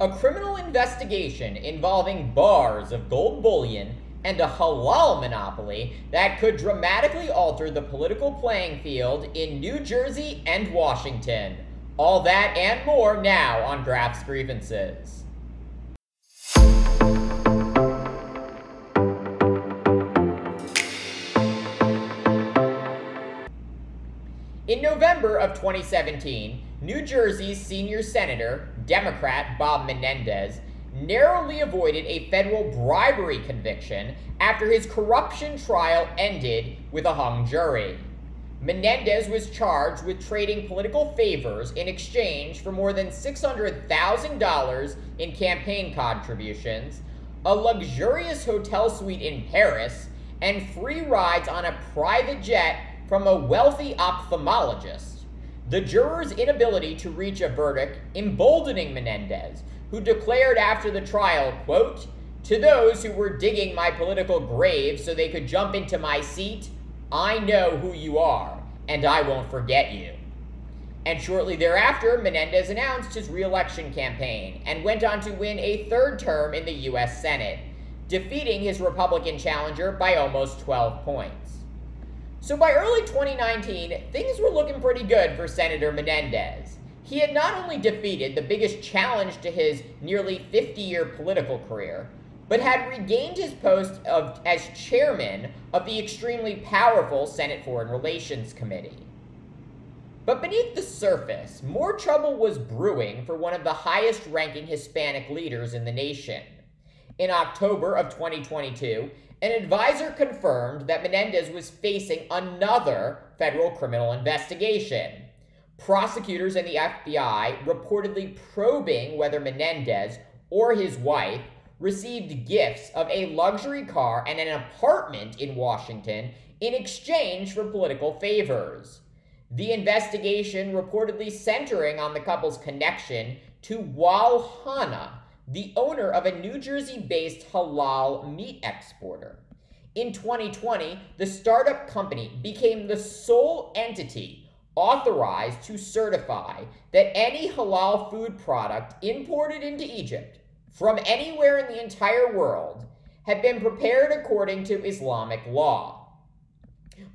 a criminal investigation involving bars of gold bullion and a halal monopoly that could dramatically alter the political playing field in New Jersey and Washington. All that and more now on Graf's Grievances. In November of 2017, New Jersey's senior senator, Democrat Bob Menendez, narrowly avoided a federal bribery conviction after his corruption trial ended with a hung jury. Menendez was charged with trading political favors in exchange for more than $600,000 in campaign contributions, a luxurious hotel suite in Paris, and free rides on a private jet from a wealthy ophthalmologist. The jurors' inability to reach a verdict emboldening Menendez, who declared after the trial, quote, To those who were digging my political grave so they could jump into my seat, I know who you are, and I won't forget you. And shortly thereafter, Menendez announced his reelection campaign and went on to win a third term in the U.S. Senate, defeating his Republican challenger by almost 12 points. So by early 2019, things were looking pretty good for Senator Menendez. He had not only defeated the biggest challenge to his nearly 50 year political career, but had regained his post of, as chairman of the extremely powerful Senate Foreign Relations Committee. But beneath the surface, more trouble was brewing for one of the highest ranking Hispanic leaders in the nation. In October of 2022, an advisor confirmed that Menendez was facing another federal criminal investigation. Prosecutors and the FBI reportedly probing whether Menendez or his wife received gifts of a luxury car and an apartment in Washington in exchange for political favors. The investigation reportedly centering on the couple's connection to Wael Hana, the owner of a New Jersey based halal meat exporter. In 2020, the startup company became the sole entity authorized to certify that any halal food product imported into Egypt from anywhere in the entire world had been prepared according to Islamic law.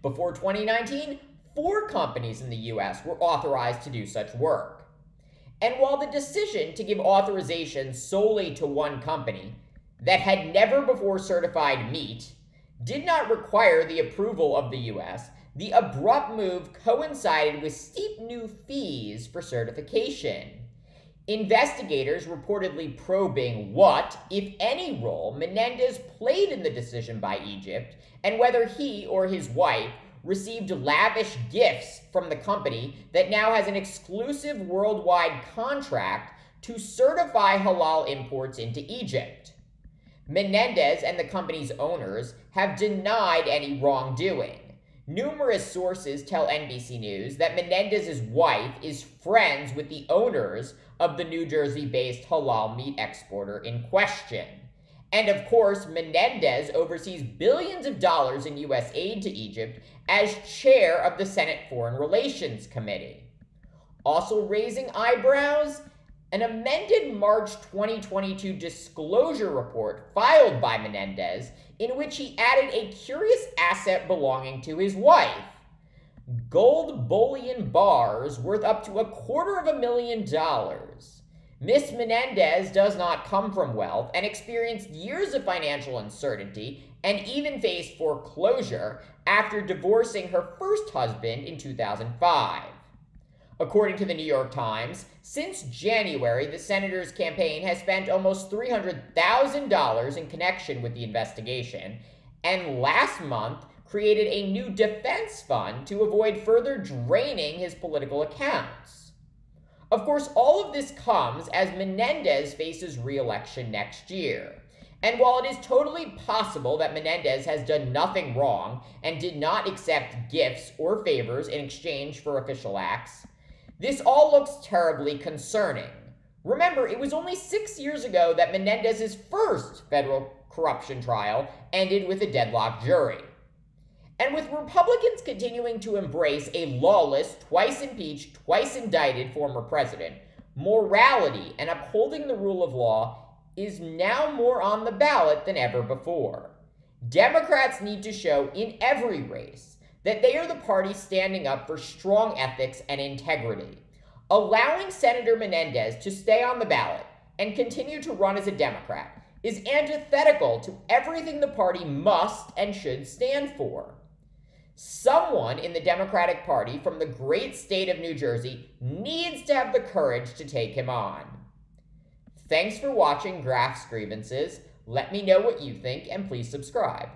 Before 2019, four companies in the US were authorized to do such work. And while the decision to give authorization solely to one company that had never before certified meat did not require the approval of the US, the abrupt move coincided with steep new fees for certification. Investigators reportedly probing what, if any, role Menendez played in the decision by Egypt and whether he or his wife received lavish gifts from the company that now has an exclusive worldwide contract to certify halal imports into Egypt. Menendez and the company's owners have denied any wrongdoing. Numerous sources tell NBC News that Menendez's wife is friends with the owners of the New Jersey based halal meat exporter in question. And of course, Menendez oversees billions of dollars in U.S. aid to Egypt as chair of the Senate Foreign Relations Committee. Also raising eyebrows, an amended March 2022 disclosure report filed by Menendez in which he added a curious asset belonging to his wife gold bullion bars worth up to a quarter of a million dollars. Miss Menendez does not come from wealth and experienced years of financial uncertainty and even faced foreclosure after divorcing her first husband in 2005. According to the New York Times, since January, the senator's campaign has spent almost $300,000 in connection with the investigation, and last month created a new defense fund to avoid further draining his political accounts. Of course, all of this comes as Menendez faces re election next year. And while it is totally possible that Menendez has done nothing wrong and did not accept gifts or favors in exchange for official acts, this all looks terribly concerning. Remember, it was only six years ago that Menendez's first federal corruption trial ended with a deadlocked jury. And with Republicans continuing to embrace a lawless, twice impeached, twice indicted former president, morality and upholding the rule of law is now more on the ballot than ever before. Democrats need to show in every race that they are the party standing up for strong ethics and integrity. Allowing Senator Menendez to stay on the ballot and continue to run as a Democrat is antithetical to everything the party must and should stand for. Someone in the Democratic Party from the great state of New Jersey needs to have the courage to take him on. Thanks for watching Graf's Grievances. Let me know what you think and please subscribe.